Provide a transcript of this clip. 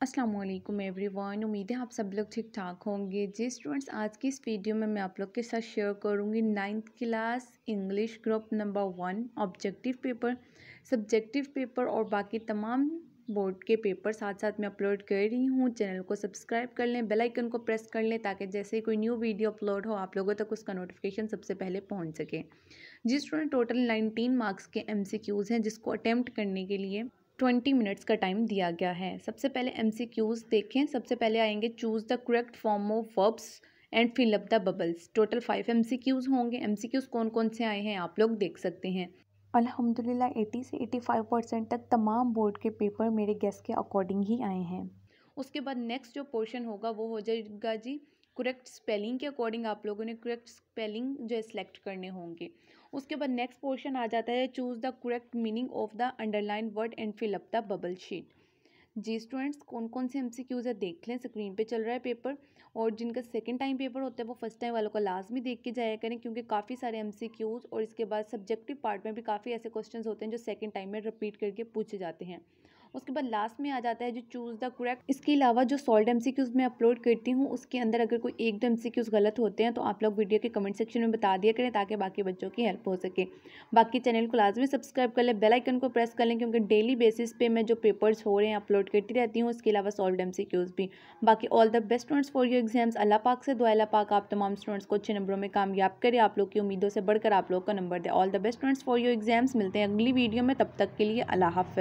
अस्सलाम वालेकुम एवरीवन उम्मीद है आप सब लोग ठीक ठाक होंगे। जी स्टूडेंट्स आज की इस वीडियो में मैं आप लोग के साथ शेयर करूँगी ninth class English group number one objective paper subjective paper और बाकी तमाम बोर्ड के पेपर साथ साथ मैं अपलोड कर रही हूँ। चैनल को सब्सक्राइब कर लें बेल आइकन को प्रेस कर लें ताकि जैसे ही कोई न्यू वीडियो अपलोड हो, आप लोगों तक उसका नोटिफिकेशन सबसे पहले पहुँच सके। जी स्टूडेंट टोटल नाइनटीन मार्क्स के एम हैं, जिसको अटैम्प्ट करने के लिए ट्वेंटी मिनट्स का टाइम दिया गया है। सबसे पहले एम सी क्यूज़ देखें। सबसे पहले आएँगे choose the correct form of verbs and fill up the bubbles total five M C Qs होंगे। एम सी क्यूज़ कौन कौन से आए हैं? आप लोग देख सकते हैं। अल्हम्दुलिल्लाह 80 से 85 परसेंट तक तमाम बोर्ड के पेपर मेरे गेस्ट के अकॉर्डिंग ही आए हैं। उसके बाद नेक्स्ट जो पोर्शन होगा वो हो जाएगा जी करेक्ट स्पेलिंग के अकॉर्डिंग आप लोगों ने करेक्ट स्पेलिंग जो है सिलेक्ट करने होंगे। उसके बाद नेक्स्ट पोर्शन आ जाता है choose the correct meaning of the underline word and fill up the bubble sheet ji students कौन कौन से एम सी क्यूज़ है? देख लें स्क्रीन पे चल रहा है पेपर और जिनका सेकंड टाइम पेपर होता है, वो फ़र्स्ट टाइम वालों का लाजमी देख के जाया करें क्योंकि काफ़ी सारे एम सी क्यूज़ और इसके बाद सब्जेक्टिव पार्ट में भी काफ़ी ऐसे क्वेश्चन होते हैं जो सेकेंड टाइम में रिपीट करके पूछे जाते हैं। उसके बाद लास्ट में आ जाता है जो चूज़ द करेक्ट इसके अलावा जो सॉल्ट एम मैं अपलोड करती हूँ, उसके अंदर अगर कोई एक दो एम गलत होते हैं तो आप लोग वीडियो के कमेंट सेक्शन में बता दिया करें ताकि बाकी बच्चों की हेल्प हो सके। बाकी चैनल को लाजमी सब्सक्राइब कर लें बेल आइकन को प्रेस कर लें, क्योंकि डेली बेसिस पे मैं जो पेपर्स हो रहे हैं अपलोड करती रहती हूँ, उसके अलावा सॉल्ट एम भी। बाकी all the best students for your exams Allah पाक से दुआ पाक आप तमाम स्टूडेंट्स को अच्छे नंबरों में कामयाब करें, आप लोग की उम्मीदों से बढ़कर आप लोग का number they. All the best students for your exams मिलते हैं अगली वीडियो में, तब तक के लिए अल्लाह हाफ़